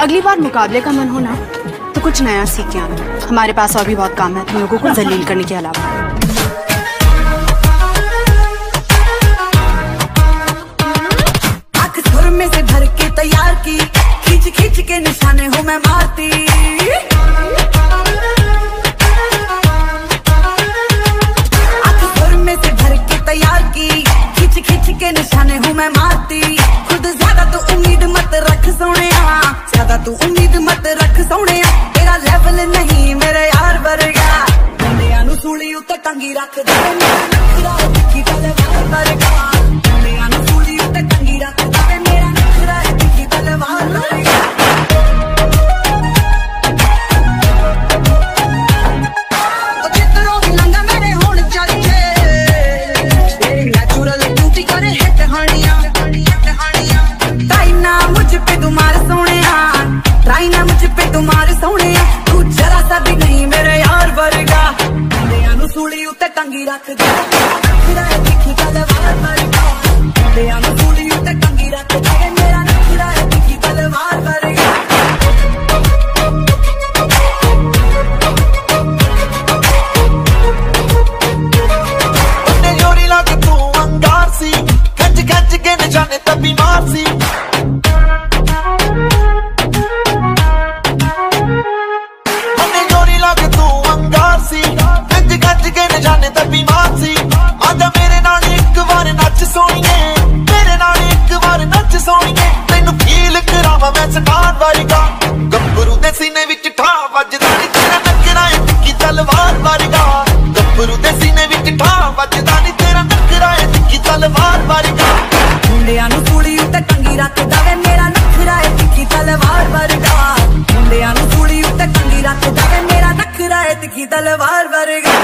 अगली बार मुकाबले का मन हो ना तो कुछ नया सीख के आना। हमारे पास और भी बहुत काम है तुम लोगों को जलील करने के अलावा। तैयार की, खींच खींच के निशाने हूँ मैं मारती। में से भर के तैयार की, खींच खींच के निशाने हूँ मैं मारती। खुद ज़्यादा तू उम्मीद मत रख सोने ज़्यादा तू उम्मीद मत रख सोने तेरा लेवल नहीं मेरे यार वर्गा। गया सूली उत्ते टंगी रख दे। मेरा ਸੋਹਣਿਆ ਤੂੰ ਜਰਾ ਸਾ ਵੀ ਨਹੀਂ ਮੇਰੇ ਯਾਰ ਵਰਗਾ। ਮੁੰਡਿਆਂ ਨੂੰ ਸੂਲੀ ਉੱਤੇ ਟੰਗੀ ਰੱਖਦਾ ਰੱਖਦਾ ਏ ਦੇਖੀ ਕਦ ਵਾਰ ਵਰਗਾ ਮੁੰਡਿਆਂ ਨੂੰ ਸੂਲੀ ਉੱਤੇ ਟੰਗੀ ਰੱਖਦਾ ਏ ਮੇਰਾ ਰੱਖਦਾ ਏ ਦੇਖੀ ਕਦ ਵਾਰ ਵਰਗਾ ਸੀ। ਖੱਜ ਖੱਜ ਨਿਸ਼ਾਨੇ ਤਾਂ ਬਿਮਾਰ ਸੀ। ਮੈਂ ਸਟਾਰ ਵਰਗਾ। ਗੱਭਰੂ ਦੇ ਸੀਨੇ ਵਿੱਚ ਠਾ ਵੱਜਦਾ ਨੀ, ਤੇਰਾ ਨੱਕਰਾ ਏ ਤਿੱਖੀ ਤਲਵਾਰ ਵਰਗਾ। ਗੱਭਰੂ ਦੇ ਸੀਨੇ ਵਿੱਚ ਠਾ ਵੱਜਦਾ ਨੀ, ਤੇਰਾ ਨੱਕਰਾ ਏ ਤਿੱਖੀ ਤਲਵਾਰ ਵਰਗਾ। ਮੁੰਡਿਆਂ ਨੂੰ ਕੁੜੀ ਉੱਤੇ ਟੰਗੀ ਰੱਖਦਾ ਵੇ ਮੇਰਾ ਨਖਰਾ ਏ ਤਿੱਖੀ ਤਲਵਾਰ ਵਰਗਾ। ਮੁੰਡਿਆਂ ਨੂੰ ਕੁੜੀ ਉੱਤੇ ਟੰਗੀ ਰੱਖਦਾ ਵੇ ਮੇਰਾ ਨਖਰਾ ਏ ਤਿੱਖੀ ਤਲਵਾਰ ਵਰਗਾ।